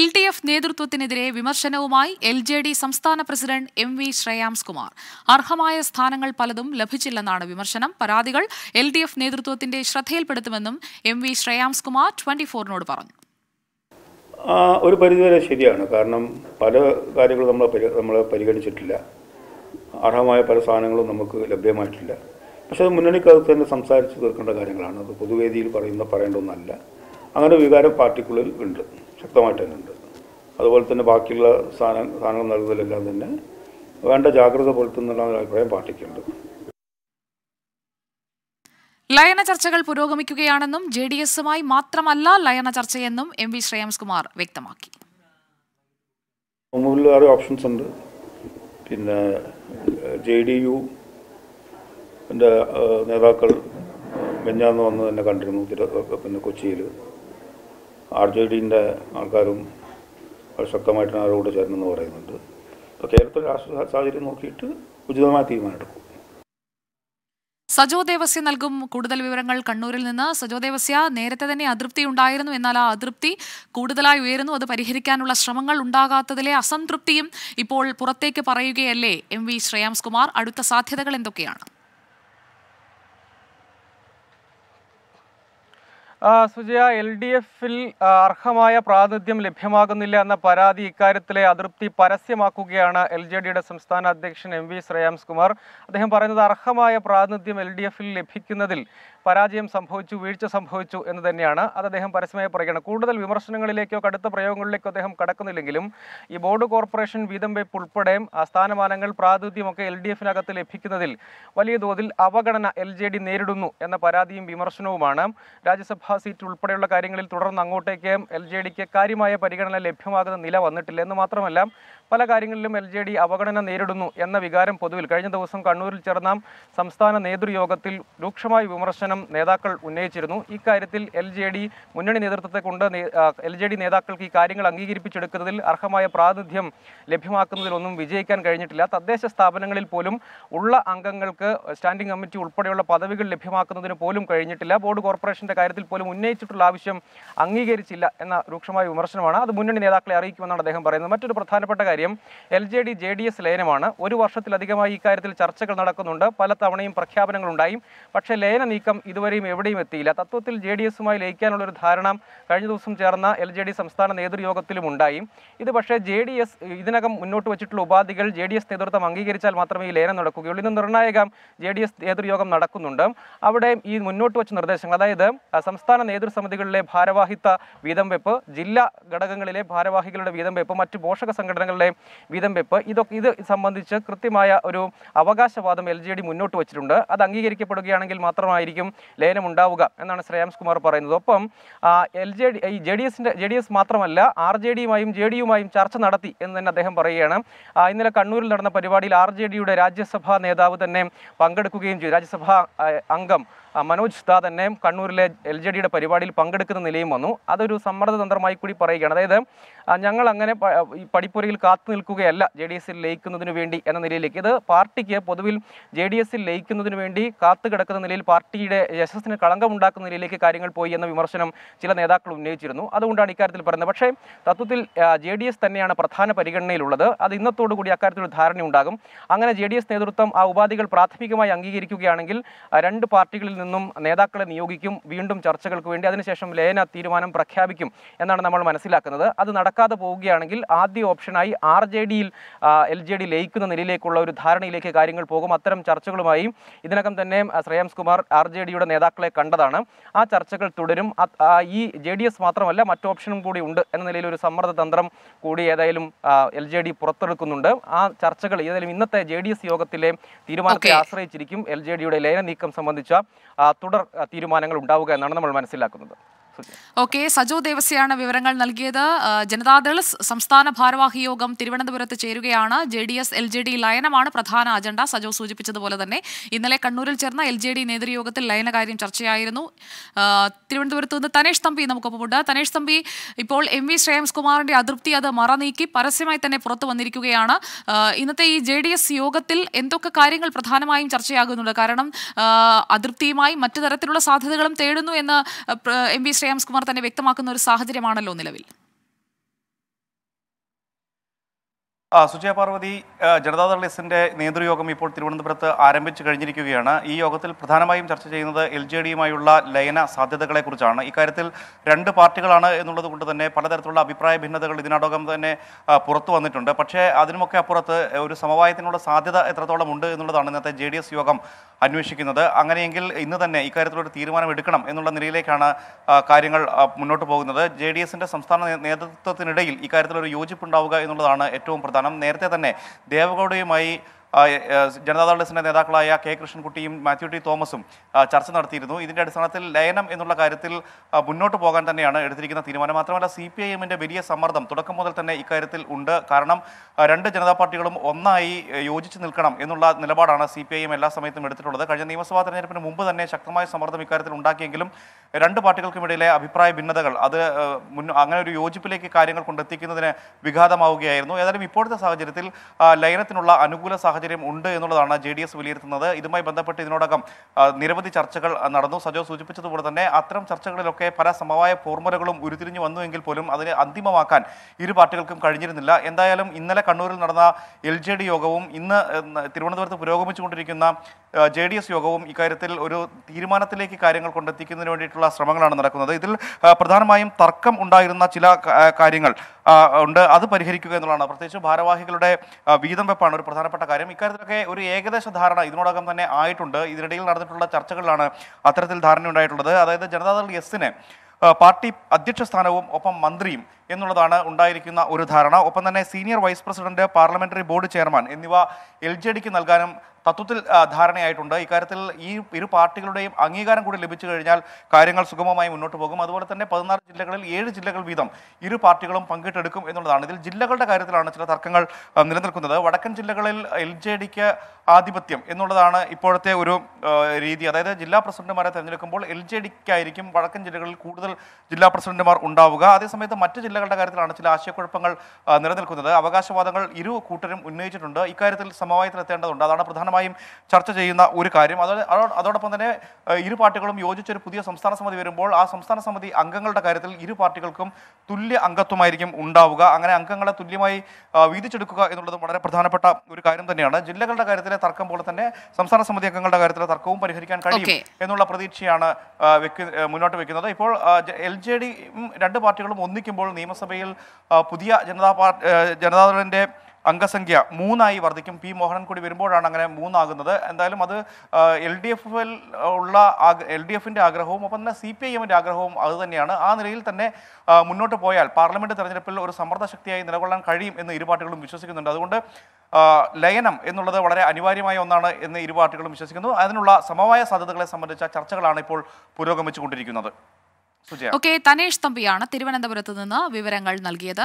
L D F നേതൃത്വത്തിനെതിരെ വിമർശനവുമായി L J D സംസ്ഥാന president M V Shreyams Kumar അർഹമായ സ്ഥാനങ്ങൾ പലതും ലഭിച്ചില്ലെന്നാണ് വിമർശനം. പരാതികൾ എൽ ഡി എഫ് നേതൃത്വത്തിന്റെ ശ്രദ്ധയിൽപ്പെടുത്തുമെന്നും M V Shreyams Kumar twenty ഫോറിനോട് പറഞ്ഞു. ഒരു പരിധിവരെ ശരിയാണ്. കാരണം പല കാര്യങ്ങളും നമ്മൾ നമ്മൾ പരിഗണിച്ചിട്ടില്ല. അർഹമായ പല സാധനങ്ങളും നമുക്ക് ലഭ്യമായിട്ടില്ല. പക്ഷേ അത് മുന്നണിക്കകത്ത് തന്നെ സംസാരിച്ച് തീർക്കേണ്ട കാര്യങ്ങളാണ്. അത് പൊതുവേദിയിൽ പറയുന്ന പറയേണ്ട ഒന്നല്ല. അങ്ങനെ വികാരം പാർട്ടിക്കുള്ളിൽ ഉണ്ട്. ശക്തമായിട്ട് തന്നെ ഉണ്ട് അതുപോലെ തന്നെ ബാക്കിയുള്ള സാധന സാധനങ്ങൾ നൽകുന്നതിലെല്ലാം തന്നെ വേണ്ട ജാഗ്രത പുലർത്തുന്നുള്ള അഭിപ്രായം പാർട്ടിക്കുണ്ട്. ലയന ചർച്ചകൾ പുരോഗമിക്കുകയാണെന്നും ജെ ഡി എസുമായി മാത്രമല്ല ലയന ചർച്ചയെന്നും എം വി ശ്രേയാംസ് കുമാർ വ്യക്തമാക്കി. മുമ്പിൽ വേറെ ഓപ്ഷൻസ് ഉണ്ട്. പിന്നെ ജെ ഡി യു നേതാക്കൾ മെഞ്ഞാന്ന് വന്ന് തന്നെ കണ്ടിരുന്നു പിന്നെ കൊച്ചിയിൽ. ആർ ജെ ഡിന്റെ ആൾക്കാരും ശക്തമായിട്ടാണ് ശക്തമായിട്ട് അവരോട് ചേർന്നെന്ന് പറയുന്നുണ്ട്. അപ്പോൾ കേരളത്തിലെ രാഷ്ട്രീയ സാഹചര്യം നോക്കിയിട്ട് ഉചിതമായ തീരുമാനമെടുക്കും. സജോ ദേവസ്യ നൽകും കൂടുതൽ വിവരങ്ങൾ കണ്ണൂരിൽ നിന്ന്. സജോ ദേവസ്യ നേരത്തെ തന്നെ അതൃപ്തി ഉണ്ടായിരുന്നു എന്നാൽ ആ അതൃപ്തി കൂടുതലായി ഉയരുന്നു. അത് പരിഹരിക്കാനുള്ള ശ്രമങ്ങൾ ഉണ്ടാകാത്തതിലെ അസംതൃപ്തിയും ഇപ്പോൾ പുറത്തേക്ക് പറയുകയല്ലേ എം വി ശ്രേയാംസ് കുമാർ. അടുത്ത സാധ്യതകൾ എന്തൊക്കെയാണ്? സുജയ എൽ ഡി എഫിൽ അർഹമായ പ്രാതിനിധ്യം ലഭ്യമാകുന്നില്ല എന്ന പരാതി ഇക്കാര്യത്തിലെ അതൃപ്തി പരസ്യമാക്കുകയാണ് എൽ ജെ ഡിയുടെ സംസ്ഥാന അധ്യക്ഷൻ എം വി ശ്രേയാംസ് കുമാർ അദ്ദേഹം പറയുന്നത് അർഹമായ പ്രാതിനിധ്യം എൽ ഡി എഫിൽ ലഭിക്കുന്നതിൽ പരാജയം സംഭവിച്ചു വീഴ്ച സംഭവിച്ചു എന്ന് തന്നെയാണ്. അത് അദ്ദേഹം പരസ്യമായി പറയുകയാണ് കൂടുതൽ വിമർശനങ്ങളിലേക്കോ കടുത്ത പ്രയോഗങ്ങളിലേക്കോ അദ്ദേഹം കടക്കുന്നില്ലെങ്കിലും ഈ ബോർഡ് കോർപ്പറേഷൻ വീതം വെപ്പ് ഉൾപ്പെടെ സ്ഥാനമാനങ്ങൾ പ്രാതിനിധ്യമൊക്കെ എൽ ഡി എഫിനകത്ത് ലഭിക്കുന്നതിൽ വലിയ തോതിൽ അവഗണന എൽ ജെ ഡി നേരിടുന്നു എന്ന പരാതിയും വിമർശനവുമാണ്. രാജ്യസഭാ സീറ്റ് ഉൾപ്പെടെയുള്ള കാര്യങ്ങളിൽ തുടർന്ന് അങ്ങോട്ടേക്ക് എൽ ജെ ഡിക്ക് കാര്യമായ പരിഗണന ലഭ്യമാകുന്ന നില വന്നിട്ടില്ല എന്ന് മാത്രമല്ല പല കാര്യങ്ങളിലും എൽ ജെ ഡി അവഗണന നേരിടുന്നു എന്ന വികാരം പൊതുവിൽ കഴിഞ്ഞ ദിവസം കണ്ണൂരിൽ ചേർന്ന സംസ്ഥാന നേതൃയോഗത്തിൽ രൂക്ഷമായ വിമർശനം നേതാക്കൾ ഉന്നയിച്ചിരുന്നു. ഇക്കാര്യത്തിൽ എൽ ജെ ഡി മുന്നണി നേതൃത്വത്തെ കൊണ്ട് എൽ ജെ ഡി നേതാക്കൾക്ക് ഈ കാര്യങ്ങൾ അംഗീകരിപ്പിച്ചെടുക്കുന്നതിൽ അർഹമായ പ്രാതിനിധ്യം ലഭ്യമാക്കുന്നതിലൊന്നും വിജയിക്കാൻ കഴിഞ്ഞിട്ടില്ല. തദ്ദേശ സ്ഥാപനങ്ങളിൽ പോലും ഉള്ള അംഗങ്ങൾക്ക് സ്റ്റാൻഡിംഗ് കമ്മിറ്റി ഉൾപ്പെടെയുള്ള പദവികൾ ലഭ്യമാക്കുന്നതിന് പോലും കഴിഞ്ഞിട്ടില്ല. ബോർഡ് കോർപ്പറേഷന്റെ കാര്യത്തിൽ പോലും ഉന്നയിച്ചിട്ടുള്ള ആവശ്യം അംഗീകരിച്ചില്ല എന്ന രൂക്ഷമായ വിമർശനമാണ് അത് മുന്നണി നേതാക്കളെ അറിയിക്കുമെന്നാണ് അദ്ദേഹം പറയുന്നത്. മറ്റൊരു പ്രധാനപ്പെട്ട കാര്യം L J D J D S ലയനമാണ്. ഒരു വർഷത്തിലധികമായി ഇക്കാര്യത്തിൽ ചർച്ചകൾ നടക്കുന്നുണ്ട്. പല തവണയും പ്രഖ്യാപനങ്ങളുണ്ടായി. പക്ഷേ ലയന നീക്കം ഇതുവരെയും എവിടെയും എത്തിയില്ല. തത്വത്തിൽ ജെ ഡി എസുമായി ലയിക്കാനുള്ള ഒരു ധാരണ കഴിഞ്ഞ ദിവസം ചേർന്ന എൽ ജെ ഡി സംസ്ഥാന നേതൃയോഗത്തിലും ഉണ്ടായി. ഇത് പക്ഷേ ജെ ഡി എസ് ഇതിനകം മുന്നോട്ട് വെച്ചിട്ടുള്ള ഉപാധികൾ ജെ ഡി എസ് നേതൃത്വം അംഗീകരിച്ചാൽ മാത്രമേ ഈ ലയനം നടക്കുകയുള്ളൂ. ഇന്ന് നിർണായക ജെ ഡി എസ് നേതൃയോഗം നടക്കുന്നുണ്ട്. അവിടെ ഈ മുന്നോട്ട് വെച്ച നിർദ്ദേശങ്ങൾ അതായത് സംസ്ഥാന നേതൃസമിതികളിലെ ഭാരവാഹിത്വ വീതം വെപ്പ് ജില്ലാ ഘടകങ്ങളിലെ ഭാരവാഹികളുടെ വീതം വെപ്പ് മറ്റ് പോഷക സംഘടനകളുടെ വീതം വെപ്പ്. ഇതൊക്കെ ഇത് സംബന്ധിച്ച് കൃത്യമായ ഒരു അവകാശവാദം എൽ മുന്നോട്ട് വെച്ചിട്ടുണ്ട്. അത് അംഗീകരിക്കപ്പെടുകയാണെങ്കിൽ മാത്രമായിരിക്കും ലയനം ഉണ്ടാവുക എന്നാണ് ശ്രേയാംസ് കുമാർ പറയുന്നത്. ഒപ്പം എൽ ജെ ഡി ഈ ജെ ഡി എസിന്റെ ജെ ഡി എസ് മാത്രമല്ല ആർ ജെ ഡിയുമായും ജെ ഡിയുമായും ചർച്ച നടത്തി എന്ന് തന്നെ അദ്ദേഹം പറയുകയാണ്. ഇന്നലെ കണ്ണൂരിൽ നടന്ന പരിപാടിയിൽ ആർ ജെ ഡിയുടെ രാജ്യസഭാ നേതാവ് തന്നെ പങ്കെടുക്കുകയും ചെയ്തു. രാജ്യസഭാ അംഗം. മനോജ് ദാ തന്നെ കണ്ണൂരിലെ എൽ ജെ ഡിയുടെ പരിപാടിയിൽ പങ്കെടുക്കുന്ന നിലയും വന്നു. അതൊരു സമ്മർദ്ദ തന്ത്രമായി കൂടി പറയുകയാണ്. അതായത് ഞങ്ങൾ അങ്ങനെ പടിപ്പുരയിൽ കാത്തു നിൽക്കുകയല്ല ജെ ഡി എസിൽ ലയിക്കുന്നതിന് വേണ്ടി എന്ന നിലയിലേക്ക്. ഇത് പാർട്ടിക്ക് പൊതുവിൽ ജെ ഡി എസിൽ ലയിക്കുന്നതിന് വേണ്ടി കാത്തു കിടക്കുന്ന നിലയിൽ പാർട്ടിയുടെ യശസ്സിന് കളങ്കമുണ്ടാക്കുന്ന നിലയിലേക്ക് കാര്യങ്ങൾ പോയി എന്ന വിമർശനം ചില നേതാക്കൾ ഉന്നയിച്ചിരുന്നു. അതുകൊണ്ടാണ് ഇക്കാര്യത്തിൽ പറയുന്നത്. പക്ഷേ തത്വത്തിൽ ജെ ഡി എസ് തന്നെയാണ് പ്രധാന പരിഗണനയിലുള്ളത്. അത് ഇന്നത്തോടു കൂടി അക്കാര്യത്തിൽ ഒരു ധാരണ ഉണ്ടാകും അങ്ങനെ ജെ ഡി എസ് നേതൃത്വം ആ ഉപാധികൾ പ്രാഥമികമായി അംഗീകരിക്കുകയാണെങ്കിൽ രണ്ട് പാർട്ടികളിൽ നിന്നും നേതാക്കളെ നിയോഗിക്കും വീണ്ടും ചർച്ചകൾക്ക് വേണ്ടി അതിനുശേഷം ലയന തീരുമാനം പ്രഖ്യാപിക്കും എന്നാണ് നമ്മൾ മനസ്സിലാക്കുന്നത്. അത് നടക്കാതെ പോവുകയാണെങ്കിൽ ആദ്യ ഓപ്ഷനായി ആർ ജെ ഡിയിൽ എൽ ജെ ഡി ലയിക്കുന്ന നിലയിലേക്കുള്ള ഒരു ധാരണയിലേക്ക് കാര്യങ്ങൾ പോകും. അത്തരം ചർച്ചകളുമായി ഇതിനകം തന്നെ ശ്രേയാംസ് കുമാർ ആർ ജെ ഡിയുടെ നേതാക്കളെ കണ്ടതാണ്. ആ ചർച്ചകൾ തുടരും. ഈ ജെ ഡി എസ് മാത്രമല്ല മറ്റു ഓപ്ഷനും കൂടി ഉണ്ട് എന്ന നിലയിൽ ഒരു സമ്മർദ്ദ തന്ത്രം കൂടി ഏതായാലും എൽ ജെ ഡി പുറത്തെടുക്കുന്നുണ്ട്. ആ ചർച്ചകൾ ഏതായാലും ഇന്നത്തെ ജെ ഡി എസ് യോഗത്തിലെ തീരുമാനത്തെ ആശ്രയിച്ചിരിക്കും. എൽ ജെ ഡിയുടെ ലയന നീക്കം സംബന്ധിച്ച തുടർ തീരുമാനങ്ങൾ ഉണ്ടാവുക എന്നാണ് നമ്മൾ മനസ്സിലാക്കുന്നത്. ഓക്കെ സജു ദേവസ്യാണ് വിവരങ്ങൾ നൽകിയത്. ജനതാദൾ സംസ്ഥാന ഭാരവാഹി യോഗം തിരുവനന്തപുരത്ത് ചേരുകയാണ്. J D S L J D ലയനമാണ് പ്രധാന അജണ്ട. സജു സൂചിപ്പിച്ചതുപോലെ തന്നെ ഇന്നലെ കണ്ണൂരിൽ ചേർന്ന എൽ ജെ ഡി നേതൃയോഗത്തിൽ ലയനകാര്യം ചർച്ചയായിരുന്നു. തിരുവനന്തപുരത്ത് നിന്ന് തനേഷ് തമ്പി നമുക്കൊപ്പമുണ്ട്. തനേഷ് തമ്പി ഇപ്പോൾ എം വി ശ്രേയംസ് കുമാറിന്റെ അതൃപ്തി അത് മറനീക്കി പരസ്യമായി തന്നെ പുറത്തു വന്നിരിക്കുകയാണ്. ഇന്നത്തെ ഈ ജെ ഡി എസ് യോഗത്തിൽ എന്തൊക്കെ കാര്യങ്ങൾ പ്രധാനമായും ചർച്ചയാകുന്നുണ്ട്? കാരണം അതൃപ്തിയുമായി മറ്റു തരത്തിലുള്ള സാധ്യതകളും തേടുന്നു എന്ന് എം വി ശ്രേയാംസ് കുമാർ തന്നെ വ്യക്തമാക്കുന്ന ഒരു സാഹചര്യമാണല്ലോ നിലവിൽ ആ, സുജയ പാർവതി ജനതാദൾ എസിന്റെ നേതൃയോഗം ഇപ്പോൾ തിരുവനന്തപുരത്ത് ആരംഭിച്ചു കഴിഞ്ഞിരിക്കുകയാണ്. ഈ യോഗത്തിൽ പ്രധാനമായും ചർച്ച ചെയ്യുന്നത് എൽ ജെ ഡിയുമായുള്ള ലയന സാധ്യതകളെക്കുറിച്ചാണ് ഇക്കാര്യത്തിൽ രണ്ട് പാർട്ടികളാണ് എന്നുള്ളത് കൊണ്ട് തന്നെ പലതരത്തിലുള്ള അഭിപ്രായ ഭിന്നതകൾ ഇതിനോടകം തന്നെ പുറത്തു വന്നിട്ടുണ്ട്. പക്ഷേ അതിനുമൊക്കെ അപ്പുറത്ത് ഒരു സമവായത്തിനുള്ള സാധ്യത എത്രത്തോളം ഉണ്ട് എന്നുള്ളതാണ് ഇന്നത്തെ ജെ യോഗം അന്വേഷിക്കുന്നത്. അങ്ങനെയെങ്കിൽ ഇന്ന് തന്നെ ഇക്കാര്യത്തിലൊരു തീരുമാനം എടുക്കണം എന്നുള്ള നിലയിലേക്കാണ് കാര്യങ്ങൾ മുന്നോട്ട് പോകുന്നത്. ജെ ഡി എസിന്റെ സംസ്ഥാന നേതൃത്വത്തിനിടയിൽ ഇക്കാര്യത്തിലൊരു യോജിപ്പുണ്ടാവുക എന്നുള്ളതാണ് ഏറ്റവും പ്രധാനം നേരത്തെ തന്നെ ദേവഗൌഡയുമായി എസിന്റെ നേതാക്കളായ കെ കൃഷ്ണൻകുട്ടിയും മാത്യു ടി തോമസും ചർച്ച നടത്തിയിരുന്നു. ഇതിന്റെ അടിസ്ഥാനത്തിൽ ലയനം എന്നുള്ള കാര്യത്തിൽ മുന്നോട്ട് പോകാൻ തന്നെയാണ് എടുത്തിരിക്കുന്ന തീരുമാനം. മാത്രമല്ല സി പി ഐ എമ്മിന്റെ വലിയ സമ്മർദ്ദം തുടക്കം മുതൽ തന്നെ ഇക്കാര്യത്തിൽ ഉണ്ട്. കാരണം രണ്ട് ജനതാ പാർട്ടികളും ഒന്നായി യോജിച്ച് നിൽക്കണം എന്നുള്ള നിലപാടാണ് സി പി ഐ എം എല്ലാ സമയത്തും എടുത്തിട്ടുള്ളത്. കഴിഞ്ഞ നിയമസഭാ തെരഞ്ഞെടുപ്പിന് മുമ്പ് തന്നെ ശക്തമായ സമ്മർദ്ദം ഇക്കാര്യത്തിൽ ഉണ്ടാക്കിയെങ്കിലും രണ്ട് പാർട്ടികൾക്കുമിടയിലെ അഭിപ്രായ ഭിന്നതകൾ അത് അങ്ങനെ ഒരു യോജിപ്പിലേക്ക് കാര്യങ്ങൾ കൊണ്ടെത്തിക്കുന്നതിന് വിഘാതമാവുകയായിരുന്നു. ഏതായാലും ഇപ്പോഴത്തെ സാഹചര്യത്തിൽ ലയനത്തിനുള്ള അനുകൂല സാഹചര്യം ഉണ്ട് എന്നുള്ളതാണ് ജെ ഡി എസ് വിലയിരുത്തുന്നത്. ഇതുമായി ബന്ധപ്പെട്ട് ഇതിനോടകം നിരവധി ചർച്ചകൾ നടന്നു. സജോ സൂചിപ്പിച്ചതുപോലെ തന്നെ അത്തരം ചർച്ചകളിലൊക്കെ പല സമവായ ഫോർമുലകളും ഉരുത്തിരിഞ്ഞു വന്നുവെങ്കിൽ പോലും അതിനെ അന്തിമമാക്കാൻ ഇരു പാർട്ടികൾക്കും കഴിഞ്ഞിരുന്നില്ല. എന്തായാലും ഇന്നലെ കണ്ണൂരിൽ നടന്ന എൽ ജെ ഡി യോഗവും ഇന്ന് തിരുവനന്തപുരത്ത് പുരോഗമിച്ചുകൊണ്ടിരിക്കുന്ന ജെ ഡി എസ് യോഗവും ഇക്കാര്യത്തിൽ ഒരു തീരുമാനത്തിലേക്ക് കാര്യങ്ങൾ കൊണ്ടെത്തിക്കുന്നതിന് വേണ്ടിയിട്ടുള്ള ശ്രമങ്ങളാണ് നടക്കുന്നത്. ഇതിൽ പ്രധാനമായും തർക്കം ഉണ്ടായിരുന്ന ചില കാര്യങ്ങൾ ഉണ്ട്. അത് പരിഹരിക്കുക എന്നുള്ളതാണ്. പ്രത്യേകിച്ച് ഭാരവാഹികളുടെ വീതം വെപ്പാണ് ഒരു പ്രധാനപ്പെട്ട കാര്യം. ഇക്കാര്യത്തിലൊക്കെ ഒരു ഏകദേശ ധാരണ ഇതിനോടകം തന്നെ ആയിട്ടുണ്ട്. ഇതിനിടയിൽ നടന്നിട്ടുള്ള ചർച്ചകളിലാണ് അത്തരത്തിൽ ധാരണ ഉണ്ടായിട്ടുള്ളത്. അതായത് ജനതാദൾ എസിന് പാർട്ടി അധ്യക്ഷ സ്ഥാനവും ഒപ്പം മന്ത്രിയും എന്നുള്ളതാണ് ഉണ്ടായിരിക്കുന്ന ഒരു ധാരണ. ഒപ്പം തന്നെ senior vice president parliamentary board chairman എന്നിവ എൽ ജെ ഡിക്ക് നൽകാനും തത്വത്തിൽ ധാരണയായിട്ടുണ്ട്. ഇക്കാര്യത്തിൽ ഈ ഇരു പാർട്ടികളുടെയും അംഗീകാരം കൂടി ലഭിച്ചു കഴിഞ്ഞാൽ കാര്യങ്ങൾ സുഗമമായി മുന്നോട്ട് പോകും. അതുപോലെ തന്നെ പതിനാറ് ജില്ലകളിൽ ഏഴ് ജില്ലകൾ വീതം ഇരു പാർട്ടികളും പങ്കിട്ടെടുക്കും എന്നുള്ളതാണ്. ഇതിൽ ജില്ലകളുടെ കാര്യത്തിലാണ് ചില തർക്കങ്ങൾ നിലനിൽക്കുന്നത്. വടക്കൻ ജില്ലകളിൽ എൽ ജെ ഡിക്ക് ആധിപത്യം എന്നുള്ളതാണ് ഇപ്പോഴത്തെ ഒരു രീതി. അതായത് ജില്ലാ പ്രസിഡന്റുമാരെ തിരഞ്ഞെടുക്കുമ്പോൾ എൽ ജെ ഡിക്കായിരിക്കും വടക്കൻ ജില്ലകളിൽ കൂടുതൽ ജില്ലാ പ്രസിഡന്റുമാർ ഉണ്ടാവുക. അതേസമയത്ത് മറ്റ് ജില്ലകളുടെ കാര്യത്തിലാണ് ചില ആശയക്കുഴപ്പങ്ങൾ നിലനിൽക്കുന്നത്. അവകാശവാദങ്ങൾ ഇരു കൂട്ടരും ഉന്നയിച്ചിട്ടുണ്ട്. ഇക്കാര്യത്തിൽ സമവായത്തിലെത്തേണ്ടതുണ്ട്. അതാണ് പ്രധാനമായും ചർച്ച ചെയ്യുന്ന ഒരു കാര്യം. അതോടെ അതോടൊപ്പം തന്നെ ഇരു പാർട്ടികളും യോജിച്ചൊരു പുതിയ സംസ്ഥാന സമിതി വരുമ്പോൾ ആ സംസ്ഥാന സമിതി അംഗങ്ങളുടെ കാര്യത്തിൽ ഇരു പാർട്ടികൾക്കും തുല്യ അംഗത്വമായിരിക്കും ഉണ്ടാവുക. അങ്ങനെ അംഗങ്ങളെ തുല്യമായി വീതിച്ചെടുക്കുക എന്നുള്ളത് വളരെ പ്രധാനപ്പെട്ട ഒരു കാര്യം തന്നെയാണ്. ജില്ലകളുടെ കാര്യത്തിലെ തർക്കം പോലെ തന്നെ സംസ്ഥാന സമിതി അംഗങ്ങളുടെ കാര്യത്തിലെ തർക്കവും പരിഹരിക്കാൻ കഴിയും എന്നുള്ള പ്രതീക്ഷയാണ് മുന്നോട്ട് വെക്കുന്നത്. ഇപ്പോൾ എൽ ജെ ഡി രണ്ട് പാർട്ടികളും ഒന്നിക്കുമ്പോൾ നിയമസഭയിൽ പുതിയ ജനതാ പാർട്ടി ജനതാദളിന്റെ അംഗസംഖ്യ മൂന്നായി വർദ്ധിക്കും. പി മോഹനൻ കൂടി വരുമ്പോഴാണ് അങ്ങനെ മൂന്നാകുന്നത്. എന്തായാലും അത് എൽ ഡി എഫിൽ ഉള്ള എൽ ഡി എഫിന്റെ ആഗ്രഹവും ഒപ്പം തന്നെ സി പി ഐ എമ്മിന്റെ ആഗ്രഹവും അതുതന്നെയാണ് ആ നിലയിൽ തന്നെ മുന്നോട്ട് പോയാൽ പാർലമെന്റ് തെരഞ്ഞെടുപ്പിൽ ഒരു സമ്മർദ്ദ ശക്തിയായി നിലകൊള്ളാൻ കഴിയും എന്ന് ഇരു പാർട്ടികളും വിശ്വസിക്കുന്നുണ്ട്. അതുകൊണ്ട് ലയനം എന്നുള്ളത് വളരെ അനിവാര്യമായ ഒന്നാണ് എന്ന് ഇരു പാർട്ടികളും വിശ്വസിക്കുന്നു. അതിനുള്ള സമവായ സാധ്യതകളെ സംബന്ധിച്ച ചർച്ചകളാണ് ഇപ്പോൾ പുരോഗമിച്ചുകൊണ്ടിരിക്കുന്നത്. ഓക്കെ തനേഷ് തമ്പിയാണ് തിരുവനന്തപുരത്ത് നിന്ന് വിവരങ്ങൾ നൽകിയത്.